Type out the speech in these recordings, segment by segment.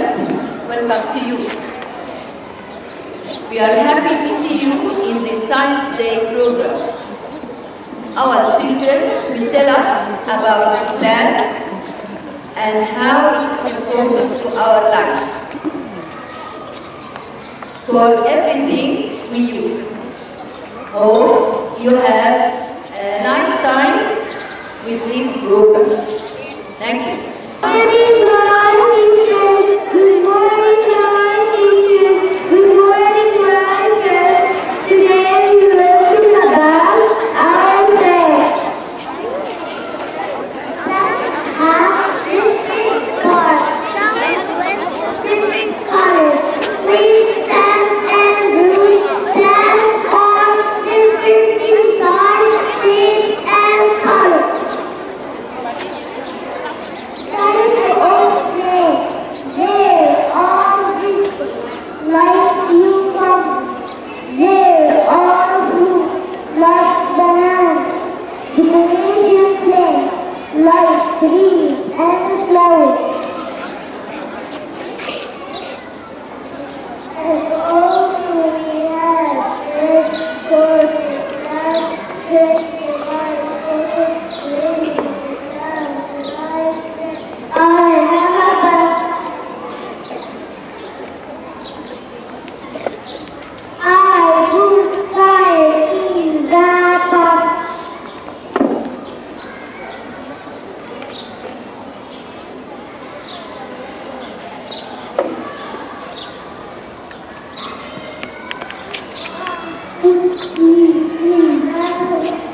Welcome to you. We are happy to see you in the Science Day program. Our children will tell us about plants and how it is important to our lives. For everything we use. Hope you have green and flowing. 你你爱我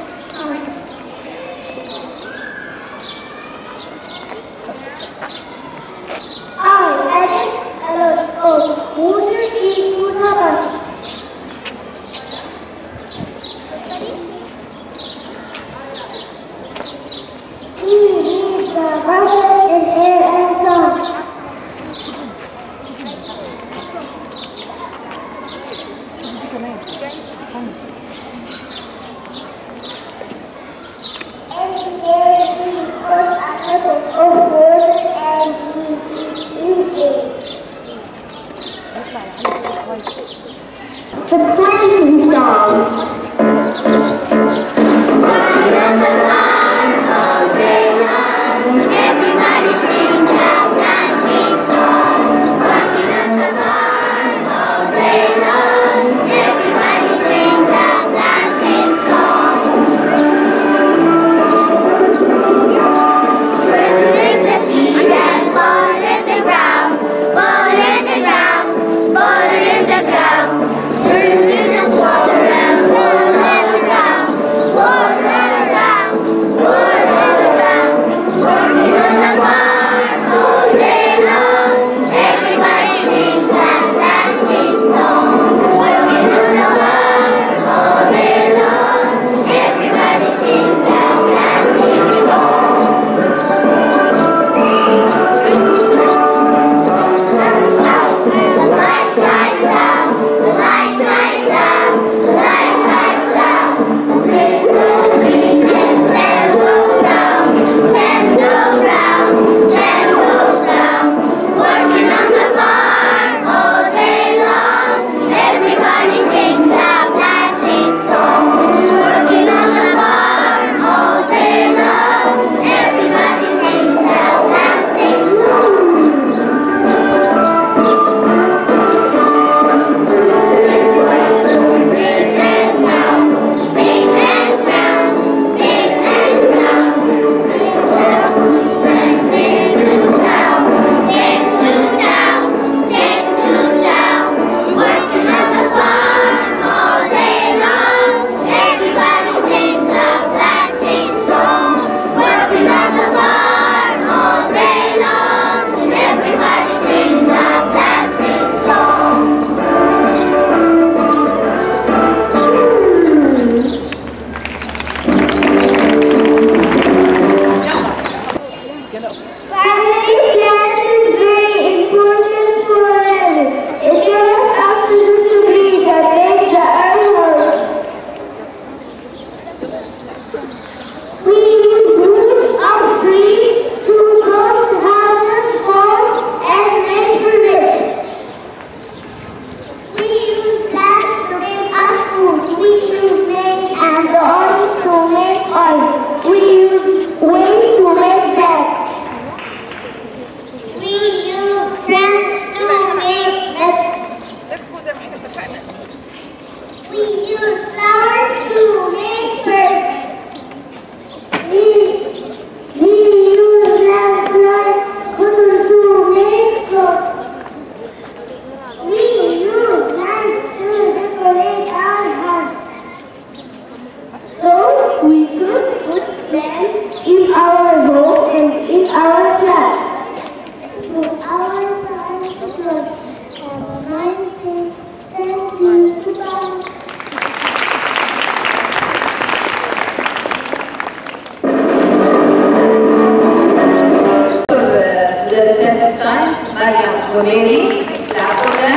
Bonini, Lapona.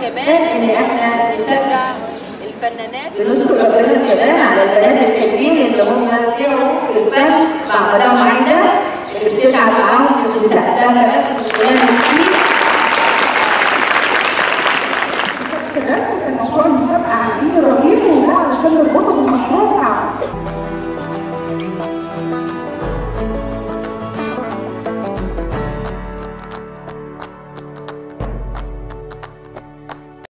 كمان ان إحنا نشجع الفنانات ونشكر ربنا كمان على البنات الحلوين اللي هم تعبوا في الفن مع مدام عايده اللي بتتعب معاهم وساعدها كمان كلنا مسكين الموضوع مش هبقى عندي رهيب وده عشان الرطب مش واقع